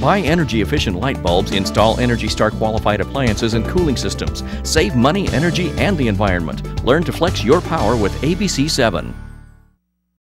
Buy energy efficient light bulbs, install Energy Star qualified appliances and cooling systems. Save money, energy, and the environment. Learn to flex your power with ABC 7.